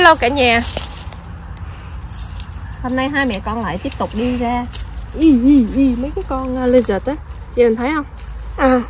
Hello cả nhà. Hôm nay hai mẹ con lại tiếp tục đi ra. Y, y, y, Mấy cái con uh, lizard á. Chị mình thấy không? À.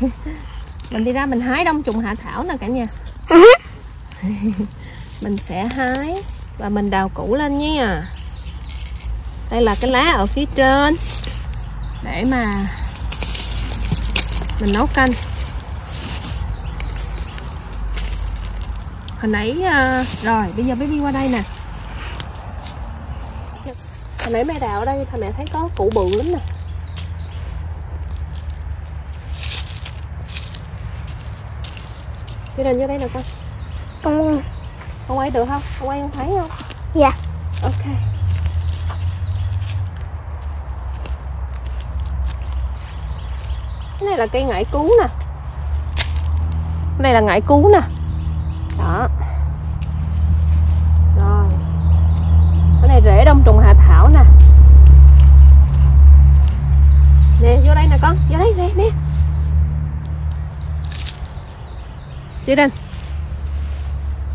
Mình đi ra mình hái đông trùng hạ thảo nè cả nhà. Mình sẽ hái Và mình đào củ lên nha. Đây là cái lá ở phía trên. Để mà Mình nấu canh hồi nãy uh, rồi bây giờ baby qua đây nè. Hồi nãy mẹ đào ở đây thì mẹ thấy có củ bự lắm nè. Chị Đình vô đây nè con. Con Con quay được không? Con quay không thấy không? Dạ. Ok. Cái này là cây ngải cứu nè. Cái này là ngải cứu nè. Đó rồi cái này rễ đông trùng hạ thảo nè nè vô đây nè con vô đây nè nè chị đình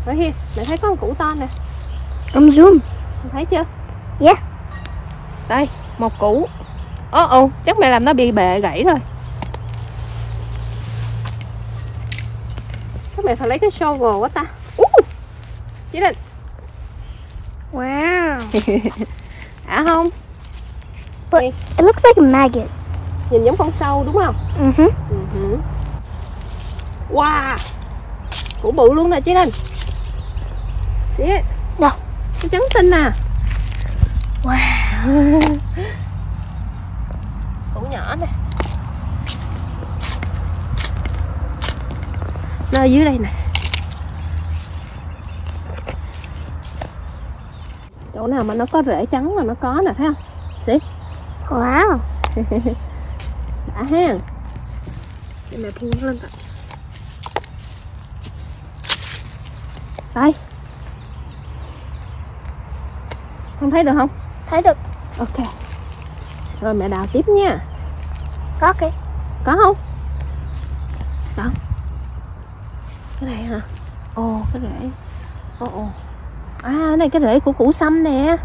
right here mẹ thấy có một củ to nè. Ông zoom. Mẹ thấy chưa? Dạ. Yeah. đây một củ. Ồ oh, ồ chắc mẹ làm nó bị bệ gãy rồi. Các mẹ phải lấy cái shovel quá ta. Uh, chị định wow. À không? But it looks like a maggot. Nhìn giống con sâu đúng không? Uh -huh. Uh -huh. wow củ bự luôn nè chị Linh. It? Đâu? Cái trắng tinh nè Wow. Củ nhỏ nè. Nó dưới đây nè. Chỗ nào mà nó có rễ trắng là nó có nè thấy không? See? Wow. Đã ha Để mẹ phun nó lên coi Đây Không thấy được không? Thấy được Ok Rồi mẹ đào tiếp nha Có kìa Có không? Đâu? Cái này hả? Ồ cái rễ Ồ ồ À cái này cái rễ của củ sâm nè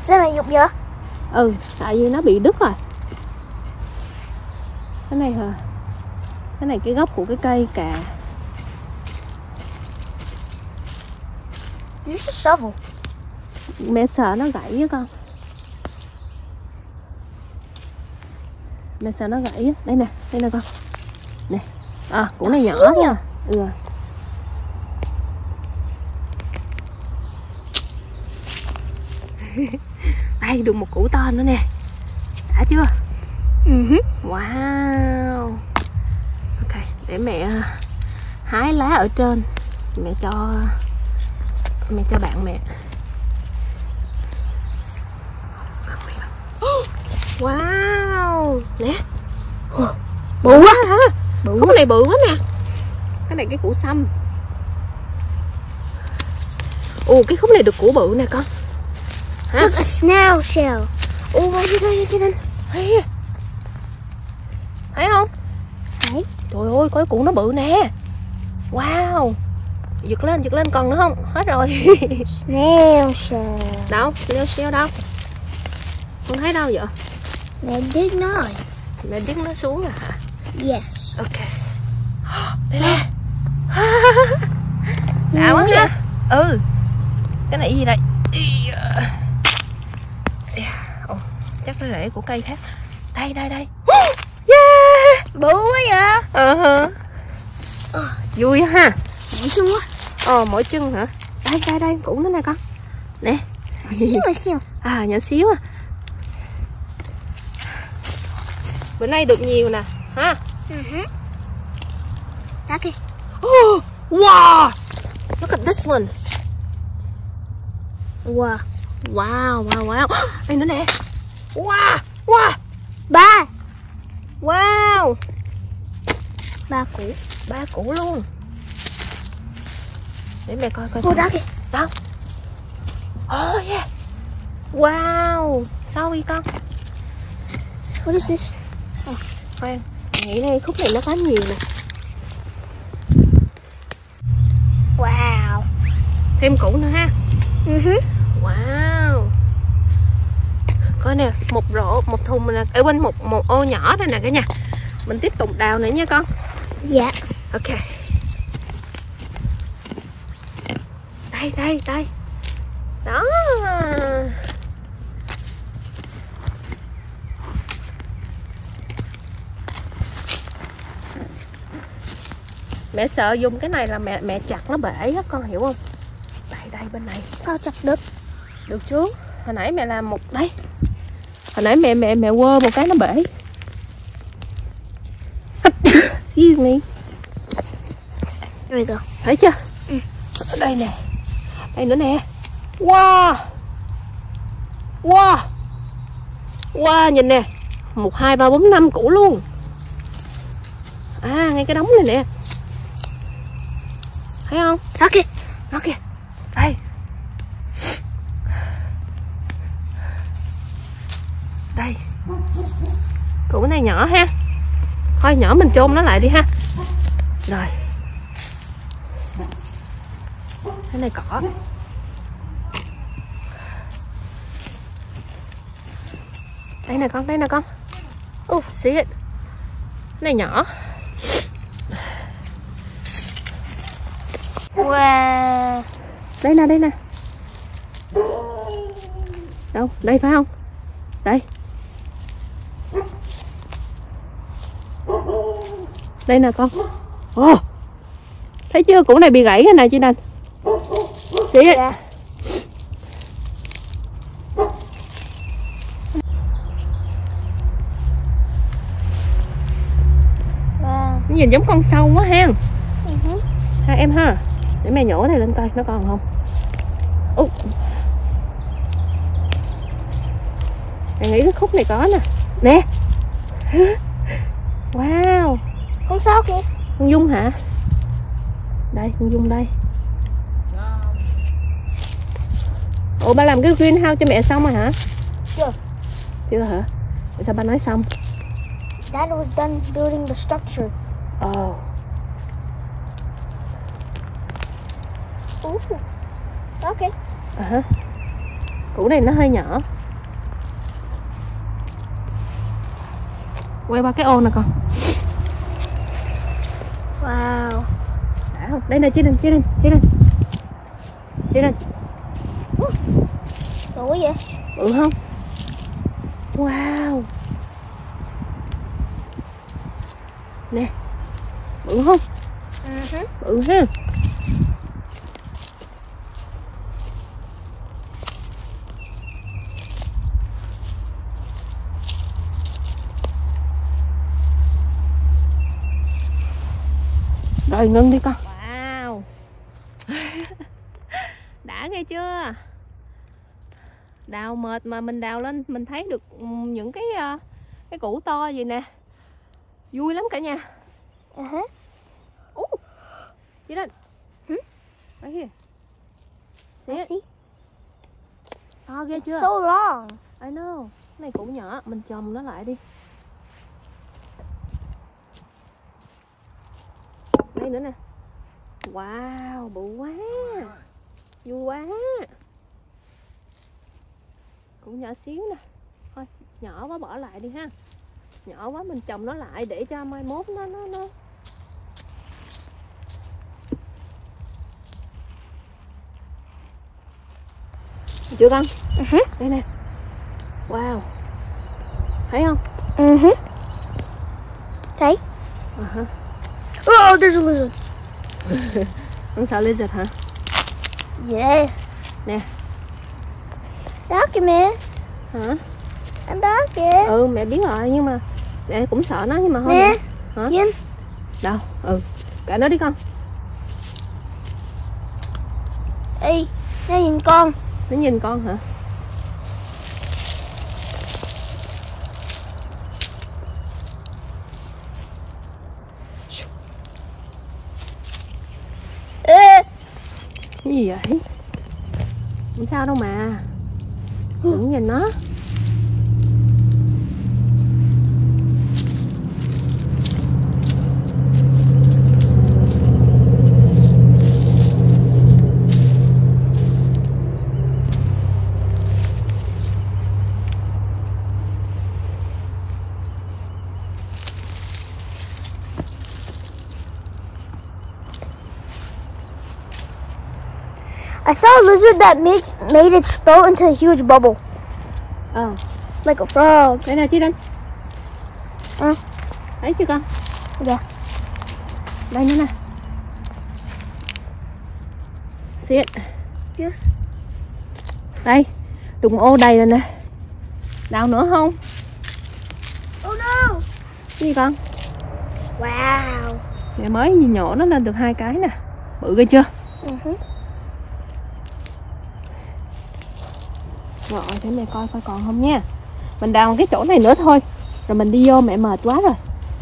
Sao mày dục vậy? Ừ tại vì nó bị đứt rồi Cái này hả? Cái này cái gốc của cái cây cà Use a shovel mẹ sợ nó gãy với con. Mẹ sợ nó gãy á. Đây nè đây nè con. Nè. À củ này nhỏ nha. Ừ. Đây được một củ to nữa nè. Đã chưa? -huh. wow. Ok để mẹ hái lá ở trên. Mẹ cho mẹ cho bạn mẹ. Wow. Nè. Bự quá hả? bự khúc này bự quá nè. Cái này cái củ sâm ồ cái khúc này được củ bự nè con. Hả? Look, a snail shell. Ồ vào đây cho nên thấy thấy không? Thấy. Trời ơi cái củ nó bự nè. Wow giật lên giật lên còn nữa không? Hết rồi. Snail shell đâu? Snail shell đâu? Con thấy đâu vậy? Mẹ điếc nó rồi. Mẹ điếc nó xuống à hả? Yes. Ok. Đây nè đã quá ha ừ. Cái này gì đây? Ồ, chắc nó rễ của cây khác. Đây đây đây. Yeah. Bự quá vậy? Ờ hả vui ha mỗi chân quá ờ mỗi chân hả? Đây đây đây củ nó nè con. Nè. Xíu rồi xíu. À nhỏ xíu à. Bữa nay được nhiều nè ha? Uh-huh. đó kìa oh, wow! Look at this one. Wow. Wow wow wow. Đây nữa nè. Wow wow! Ba. Wow! Ba củ. Ba củ luôn để mẹ coi coi Ủa đó kìa đâu oh yeah. Wow sao đi con? What is this? Oh, khoan. Nghĩ đây khúc này nó có nhiều nè. Wow. Thêm củ nữa ha. Ừ hứ. wow. Coi nè một rổ một thùng nè. Ở bên một một ô nhỏ đây nè cả nhà. Mình tiếp tục đào nữa nha con. Dạ. ok đây đây đây. Đó. Mẹ sợ dùng cái này là mẹ mẹ chặt nó bể á con hiểu không? Đây đây bên này. Sao chặt được? được chứ. Hồi nãy mẹ làm một đây. Hồi nãy mẹ mẹ mẹ quơ một cái nó bể. Excuse me There we go. thấy chưa? Ừ. ở đây nè đây nữa nè. Wow. Wow. Wow nhìn nè. Một hai ba bốn năm củ luôn. À ngay cái đống này nè. Thấy không? Okay. nó kìa. Đây. Đây. Củ này nhỏ ha. Thôi nhỏ mình chôn nó lại đi ha. Rồi. Cái này cỏ đây nè con đây nè con? Oh see it này nhỏ. Wow. đây nè đây nè. Đâu? Đây phải không? Đây. Đây nè con. Ồ. Thấy chưa? Củ này bị gãy cái này chị nè Dạ. Wow. Nhìn giống con sâu quá ha. Ừ hứ. ha em ha. Để mẹ nhổ này lên coi nó còn không? Ú. mẹ nghĩ cái khúc này có nè. Nè. Wow. Con sao kìa? con dung hả? Đây con dung đây. Ủa ba làm cái greenhouse cho mẹ xong rồi hả? Chưa. chưa hả? Sao ba nói xong? Dad was done building the structure. Ồ. Ooh. Okay. à hả. Củ này nó hơi nhỏ. Quay qua cái ô nè con. Wow. đã không? Đây nè chị đình chị đình chị đình chị đình Bự vậy? bự không? Wow. Nè bự không? Ừ hứ. bự ha. Rồi ngưng đi con. Wow. Đã nghe chưa? Đào mệt mà mình đào lên mình thấy được những cái ờ, cái củ to gì nè. Vui lắm cả nhà. Ừ hứ. Chị Linh. Hmm? Right here. See I it? see. To ghê chưa? So long. I know. Cái này củ nhỏ, mình chồng nó lại đi. Đây nữa nè. Wow, bự quá. Vui quá. Củ nhỏ xíu nè. Thôi, nhỏ quá bỏ lại đi ha. Nhỏ quá mình trồng nó lại để cho mai mốt nó nó nó chưa con Ừ hứ. đây nè wow thấy không Ừ hứ. Thấy. à hả Oh, there's a lizard. con sợ lizard hả Yeah. Nè. Đó kìa mẹ. hả Anh đó kìa. ừ mẹ biết rồi nhưng mà mẹ cũng sợ nó nhưng mà thôi Nè. Hả? Nhìn. đâu ừ cả nó đi con Ê, nè nhìn con nó nhìn con hả? Ê. cái gì vậy? Không sao đâu mà. Đừng nhìn nó. I saw a lizard that makes made its throat into a huge bubble, ờ like a frog. đây nè chị Đinh Ừ. thấy chưa con Dạ. đây nữa nè See it. Yes. đây đụng ô đầy rồi nè đào nữa không Oh no! gì con Wow. Mẹ mới nhìn nhỏ nó lên được hai cái nè bự ghê chưa Mhm. Rồi để mẹ coi coi còn không nha. Mình đào cái chỗ này nữa thôi. Rồi mình đi vô mẹ mệt quá rồi.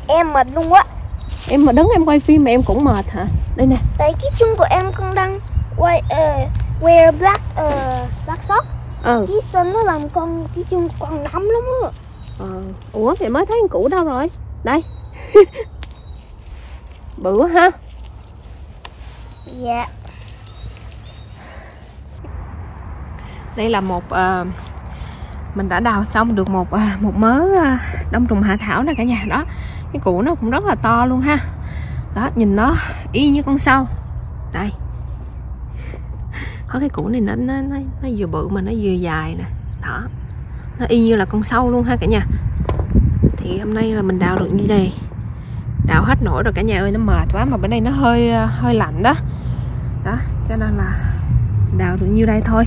Em mệt luôn quá. em mà đứng em quay phim mà em cũng mệt hả? Đây nè. Tại cái chân của em con đang quay uh, wear black uh, black sock. ờ Cái sân nó làm con cái chân con nắm lắm á. ờ. Ủa mẹ mới thấy con cũ đâu rồi? Đây. Bự ha. Dạ. Đây là một uh, mình đã đào xong được một uh, một mớ uh, đông trùng hạ thảo nè cả nhà. Đó cái củ nó cũng rất là to luôn ha. Đó nhìn nó y như con sâu. Đây. Có cái củ này nó nó nó, nó vừa bự mà nó vừa dài nè. Đó. Nó y như là con sâu luôn ha cả nhà. Thì hôm nay là mình đào được như này. Đào hết nổi rồi cả nhà ơi nó mệt quá mà bên đây nó hơi hơi lạnh đó. Đó cho nên là đào được nhiêu đây thôi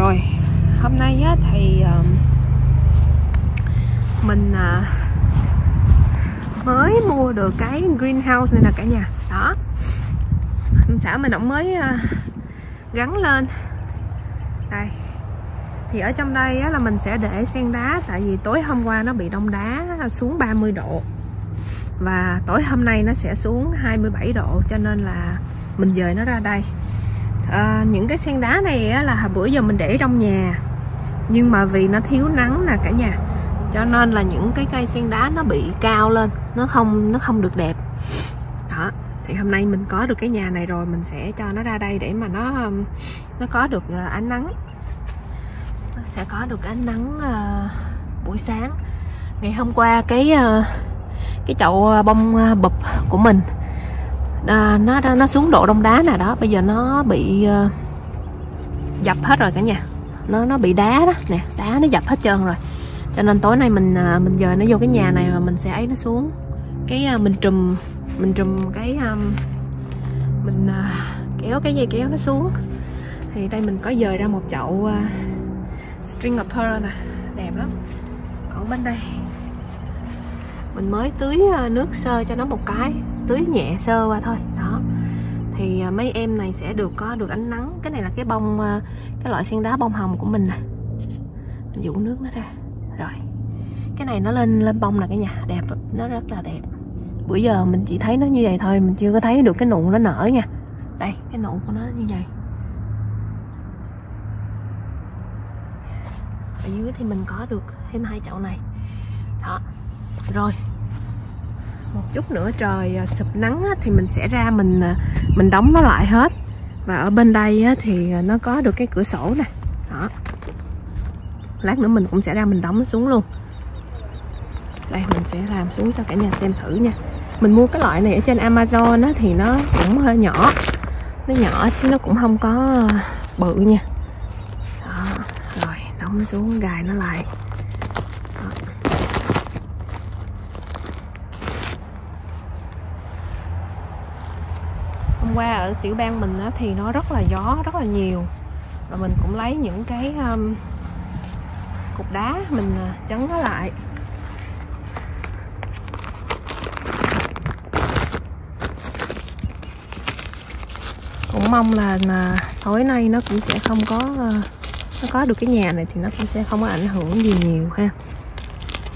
rồi. Hôm nay á, thì um, mình uh, mới mua được cái greenhouse này nè cả nhà. Đó. Ông xã mình ổng mới uh, gắn lên. Đây. Thì ở trong đây á, là mình sẽ để sen đá tại vì tối hôm qua nó bị đông đá xuống 30 độ. Và tối hôm nay nó sẽ xuống 27 độ cho nên là mình dời nó ra đây à, những cái sen đá này á, là bữa giờ mình để trong nhà. Nhưng mà vì nó thiếu nắng nè cả nhà cho nên là những cái cây sen đá nó bị cao lên nó không nó không được đẹp. Đó thì hôm nay mình có được cái nhà này rồi mình sẽ cho nó ra đây để mà nó nó có được ờ, ánh nắng. Nó sẽ có được ánh nắng uh, buổi sáng. Ngày hôm qua cái uh, cái chậu bông bụp của mình à, nó nó xuống độ đông đá nè đó. Bây giờ nó bị uh, dập hết rồi cả nhà. Nó nó bị đá đó. Nè đá nó dập hết trơn rồi. Cho nên tối nay mình uh, mình dời nó vô cái nhà này và mình sẽ ấy nó xuống. Cái uh, mình trùm mình trùm cái um, mình uh, kéo cái dây kéo nó xuống. Thì đây mình có dời ra một chậu uh, string of pearl nè. Đẹp lắm. Còn bên đây mình mới tưới nước sơ cho nó một cái tưới nhẹ sơ qua thôi. Đó. Thì à, mấy em này sẽ được có được ánh nắng. Cái này là cái bông à, cái loại sen đá bông hồng của mình nè. Mình dụ nước nó ra. Rồi. Cái này nó lên lên bông là cái nhà. Đẹp, nó rất là đẹp. Bữa giờ mình chỉ thấy nó như vậy thôi. Mình chưa có thấy được cái nụ nó nở nha. Đây, cái nụ của nó như vậy. Ở dưới thì mình có được thêm hai chậu này. Đó. Rồi một chút nữa trời à, sụp nắng thì mình sẽ ra mình à, mình đóng nó lại hết. Và ở bên đây thì à, nó có được cái cửa sổ nè. Đó. Lát nữa mình cũng sẽ ra mình đóng nó xuống luôn. Đây mình sẽ làm xuống cho cả nhà xem thử nha. Mình mua cái loại này ở trên Amazon á, thì nó cũng hơi nhỏ. Nó nhỏ chứ nó cũng không có bự nha. Đó rồi đóng nó xuống gài nó lại. Hôm qua ở tiểu bang mình á, thì nó rất là gió rất là nhiều. Và mình cũng lấy những cái um, cục đá mình à, chấn nó lại. Cũng mong là, mà tối nay nó cũng sẽ không có à, nó có được cái nhà này thì nó cũng sẽ không có ảnh hưởng gì nhiều ha.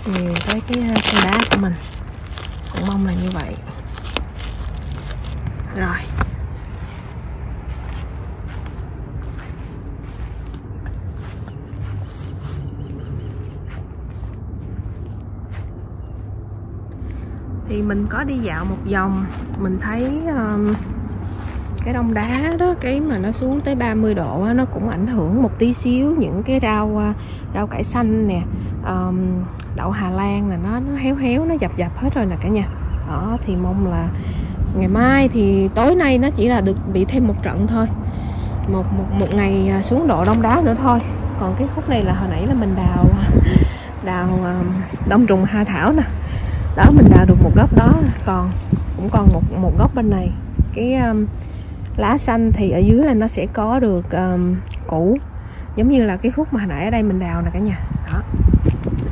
Nhiều tới cái à, ờ, xe đá của mình. Cũng mong là như vậy. Rồi. Thì mình có đi dạo một vòng mình thấy um, cái đông đá đó cái mà nó xuống tới 30 độ đó, nó cũng ảnh hưởng một tí xíu những cái rau ờ, rau cải xanh nè um, đậu Hà Lan là nó nó héo héo nó dập dập hết rồi nè cả nhà. Đó thì mong là ngày mai thì tối nay nó chỉ là được bị thêm một trận thôi. Một một một ngày ờ, xuống độ đông đá nữa thôi. Còn cái khúc này là hồi nãy là mình đào ờ, đào đông trùng hạ thảo nè đó mình đào được một góc đó. Còn cũng còn một một góc bên này. Cái um, lá xanh thì ở dưới là nó sẽ có được um, củ. Giống như là cái khúc mà hồi nãy ở đây mình đào nè cả nhà. Đó.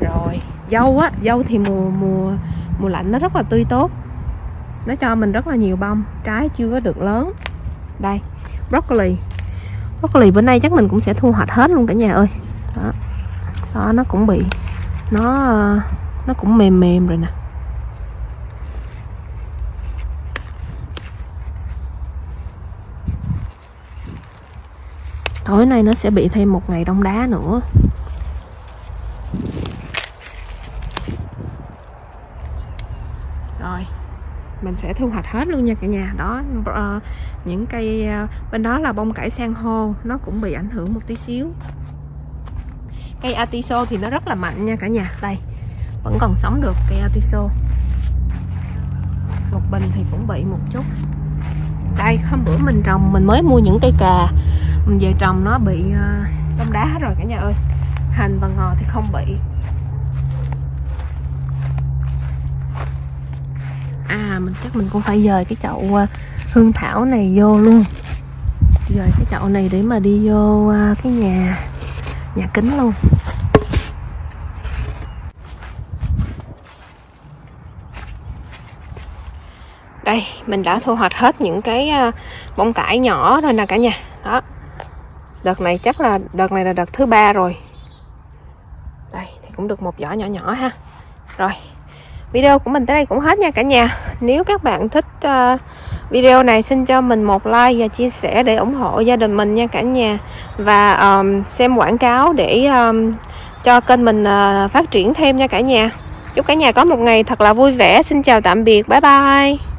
Rồi dâu á. Dâu thì mùa mùa mùa lạnh nó rất là tươi tốt. Nó cho mình rất là nhiều bông. Trái chưa có được lớn. Đây broccoli. Broccoli bữa nay chắc mình cũng sẽ thu hoạch hết luôn cả nhà ơi. Đó, đó nó cũng bị nó nó cũng mềm mềm rồi nè. Tối nay nó sẽ bị thêm một ngày đông đá nữa. Rồi. Mình sẽ thu hoạch hết luôn nha cả nhà. Đó uh, những cây uh, bên đó là bông cải san hô. Nó cũng bị ảnh hưởng một tí xíu. Cây atiso thì nó rất là mạnh nha cả nhà. Đây vẫn còn sống được cây atiso một bình thì cũng bị một chút. Đây hôm bữa mình trồng mình mới mua những cây cà về trồng nó bị ờ, đông đá hết rồi cả nhà ơi. Hành và ngò thì không bị. À mình, chắc mình cũng phải dời cái chậu ờ, hương thảo này vô luôn. Dời cái chậu này để mà đi vô ờ, cái nhà nhà kính luôn. Đây, mình đã thu hoạch hết những cái bông cải nhỏ rồi nè cả nhà. Đó đợt này chắc là đợt này là đợt thứ ba rồi. Đây thì cũng được một giỏ nhỏ nhỏ ha. Rồi video của mình tới đây cũng hết nha cả nhà. Nếu các bạn thích uh, video này xin cho mình một like và chia sẻ để ủng hộ gia đình mình nha cả nhà. Và um, xem quảng cáo để um, cho kênh mình uh, phát triển thêm nha cả nhà. Chúc cả nhà có một ngày thật là vui vẻ. Xin chào tạm biệt. Bye bye.